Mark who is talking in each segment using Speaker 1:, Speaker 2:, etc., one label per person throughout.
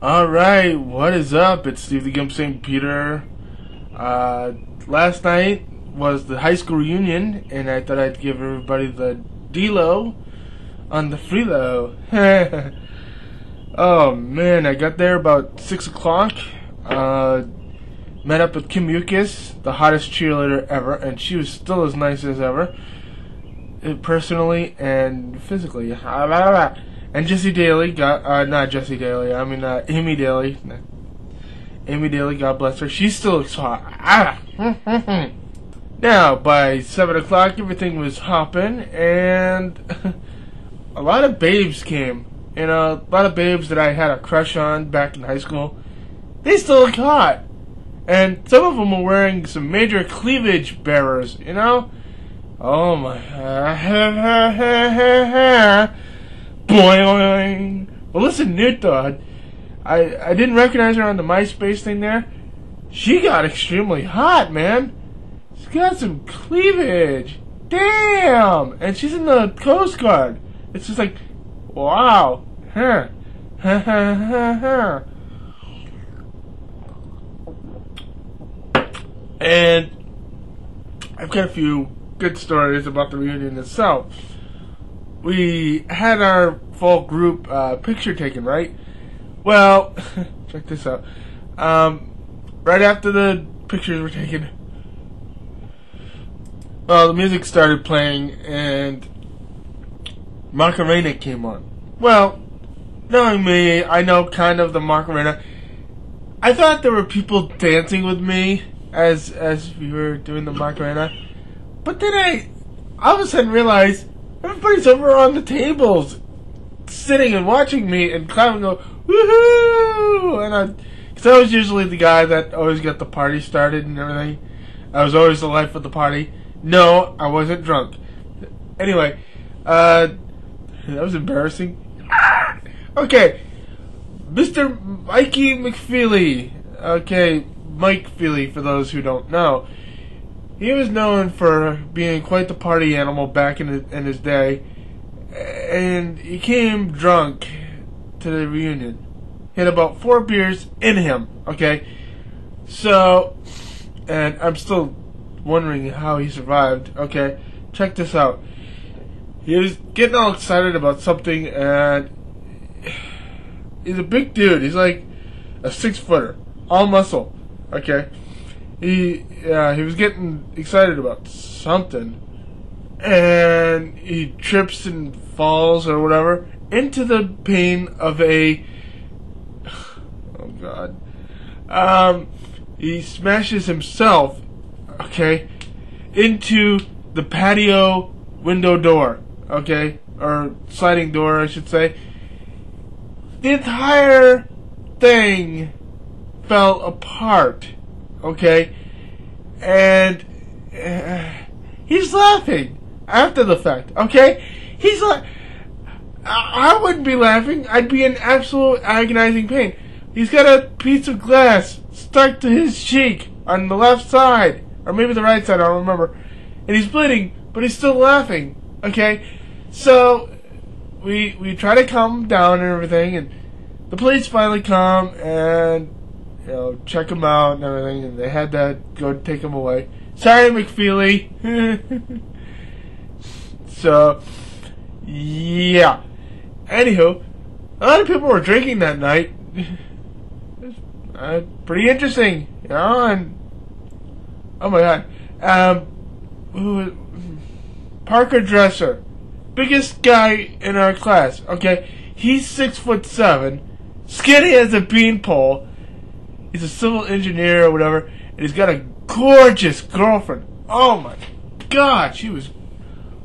Speaker 1: Alright, what is up? It's Steve the Gimp St. Peter. Uh, last night was the high school reunion, and I thought I'd give everybody the D-Lo on the Freelo. oh man, I got there about 6 o'clock. Uh, met up with Kim Yukis, the hottest cheerleader ever, and she was still as nice as ever. uh, Personally and physically. And Jesse Daly got, uh, not Jesse Daly, I mean, uh, Amy Daly. Amy Daly, God bless her. She still looks hot. Ah. now, by 7 o'clock, everything was hopping, and a lot of babes came. You know, a lot of babes that I had a crush on back in high school. They still look hot. And some of them were wearing some major cleavage bearers, you know? Oh my. Boing. Well, listen, Newt, though. I, I didn't recognize her on the MySpace thing there. She got extremely hot, man. She's got some cleavage. Damn! And she's in the Coast Guard. It's just like, wow. Huh. And I've got a few good stories about the reunion itself. We had our full group uh, picture taken, right? Well, check this out. Um, right after the pictures were taken, well, the music started playing and Macarena came on. Well, knowing me, I know kind of the Macarena. I thought there were people dancing with me as as we were doing the Macarena, but then I all of a sudden realized everybody's over on the tables, sitting and watching me and clapping, go woohoo! And I, because I was usually the guy that always got the party started and everything. I was always the life of the party. No, I wasn't drunk. Anyway, uh, that was embarrassing. Okay, Mr. Mikey McFeely. Okay, Mike Feely, for those who don't know. He was known for being quite the party animal back in, in his day, and he came drunk to the reunion. He had about four beers in him, okay? So, and I'm still wondering how he survived, okay? Check this out. He was getting all excited about something, and he's a big dude. He's like a six footer, all muscle. Okay, he uh, he was getting excited about something, and he trips and falls or whatever into the pane of a. Oh God, um, he smashes himself. Okay, into the patio window door. Okay, or sliding door, I should say the entire thing fell apart. Okay? And uh, he's laughing after the fact. Okay? He's like, I, wouldn't be laughing. I'd be in absolute agonizing pain. He's got a piece of glass stuck to his cheek on the left side, or maybe the right side, I don't remember. And he's bleeding, but he's still laughing. Okay? So, we we try to calm him down and everything, and the police finally come and you know check him out and everything, and they had to go take him away. Sorry, McFeely. so yeah. Anywho, a lot of people were drinking that night. uh, pretty interesting, you know, and oh my god, um, who, Parker Dresser biggest guy in our class. Okay, he's six foot seven, skinny as a beanpole. He's a civil engineer or whatever, and he's got a gorgeous girlfriend. Oh my god, she was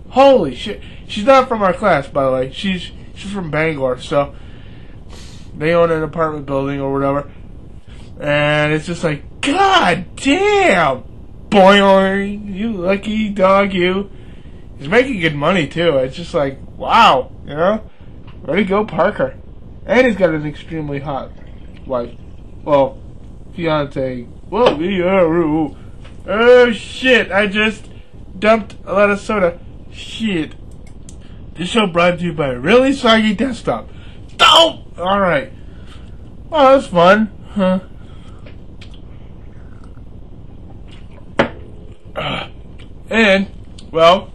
Speaker 1: holy shit. She's not from our class, by the way. She's she's from Bangor, so they own an apartment building or whatever. And it's just like, God damn, boy, you lucky dog, you. He's making good money too. It's just like, wow, you know? Ready to go, Parker. And he's got an extremely hot wife. Well, fiance. Whoa, oh shit! I just dumped a lot of soda. Shit. This show brought to you by a really soggy desktop. Stop. All right. Oh, that was fun. Huh. Uh, and, well,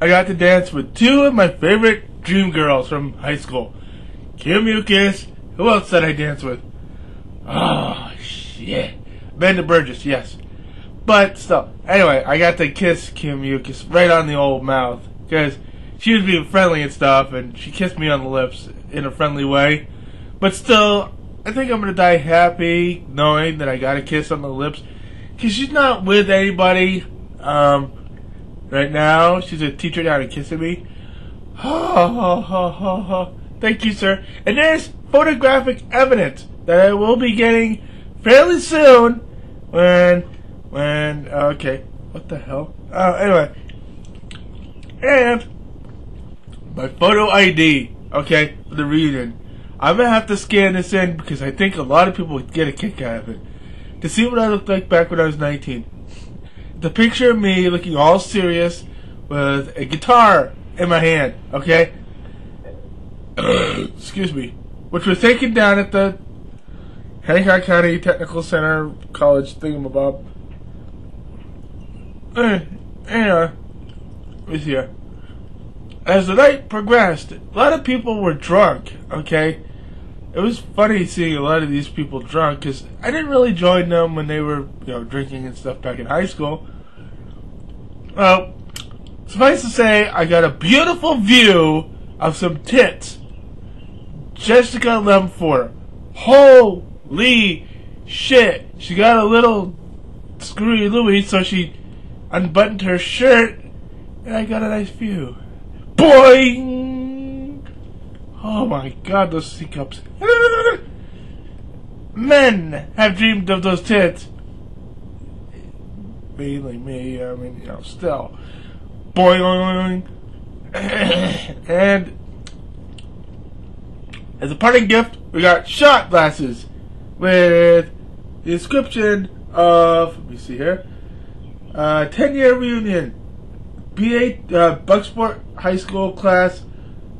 Speaker 1: I got to dance with two of my favorite dream girls from high school. Kim Mucus. Who else did I dance with? Oh, shit. Amanda Burgess, yes. But still, anyway, I got to kiss Kim Mucus right on the old mouth. Because she was being friendly and stuff, and she kissed me on the lips in a friendly way. But still, I think I'm gonna die happy knowing that I got a kiss on the lips. Cause she's not with anybody um, right now. She's a teacher down and kissing me. Thank you, sir. And there's photographic evidence that I will be getting fairly soon. When, when, okay, what the hell? Uh, anyway, and my photo ID, okay, for the reunion. I'm gonna have to scan this in because I think a lot of people would get a kick out of it. To see what I looked like back when I was 19. The picture of me looking all serious with a guitar in my hand, okay? Excuse me. Which was taken down at the Hancock County Technical Center College thingamabob. Uh, anyway, see here. As the night progressed, a lot of people were drunk, okay? it was funny seeing a lot of these people drunk because I didn't really join them when they were, you know, drinking and stuff back in high school. Well, suffice to say, I got a beautiful view of some tits. Jessica Lemford. Holy shit! She got a little screwy Louie, so she unbuttoned her shirt, and I got a nice view. Boing! Oh my god, those teacups. Men have dreamed of those tits. Mainly me, I mean, you know, still. Boing. and as a parting gift, we got shot glasses with the inscription of, let me see here, uh, 10 year reunion. B8 uh, Bucksport High School class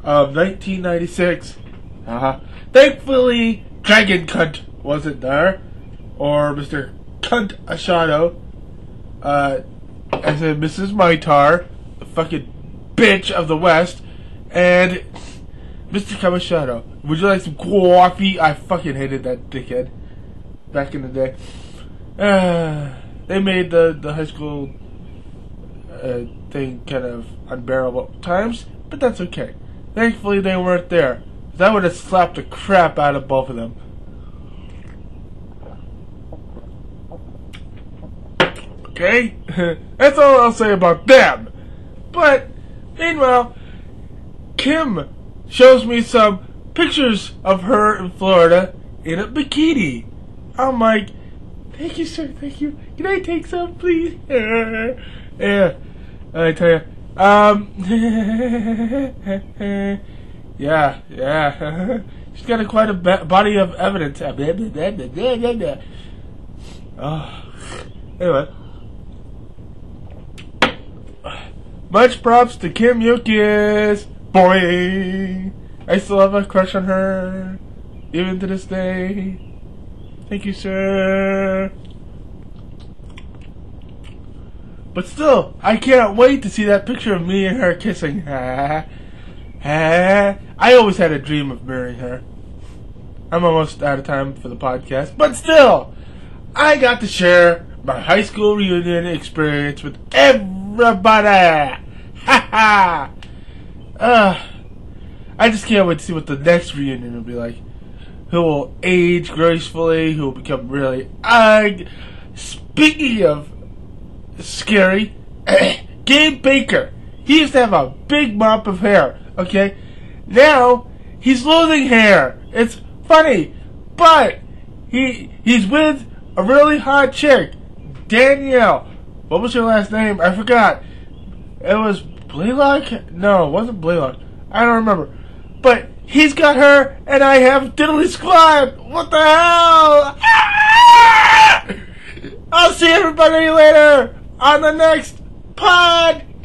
Speaker 1: of 1996. Uh-huh. Thankfully, Dragon Cunt wasn't there, or Mr. Cunt Ashado, uh, as a Mrs. Maitar, the fucking bitch of the West, and Mr. Kamashado. Would you like some coffee? I fucking hated that dickhead back in the day. Uh, they made the, the high school uh, thing kind of unbearable at times, but that's okay. Thankfully, they weren't there. That would have slapped the crap out of both of them. Okay? That's all I'll say about them. But, meanwhile, Kim shows me some pictures of her in Florida in a bikini. I'm like, thank you, sir, thank you. Can I take some, please? yeah, I tell you, um, yeah, yeah. She's got a quite a body of evidence. Oh. Anyway. Much props to Kim Yukis. Boy, I still have a crush on her, even to this day. Thank you, sir. But still, I can't wait to see that picture of me and her kissing. I always had a dream of marrying her. I'm almost out of time for the podcast, but still, I got to share my high school reunion experience with everybody. Ha ha! I just can't wait to see what the next reunion will be like. Who will age gracefully? Who will become really? I. Speaking of scary. Gabe Baker. He used to have a big mop of hair. Okay, now he's losing hair. It's funny, but he he's with a really hot chick, Danielle. What was her last name? I forgot. It was Blaylock. No, it wasn't Blaylock. I don't remember. But he's got her, and I have Diddly Squad. What the hell? Ah! I'll see everybody later on the next podcast.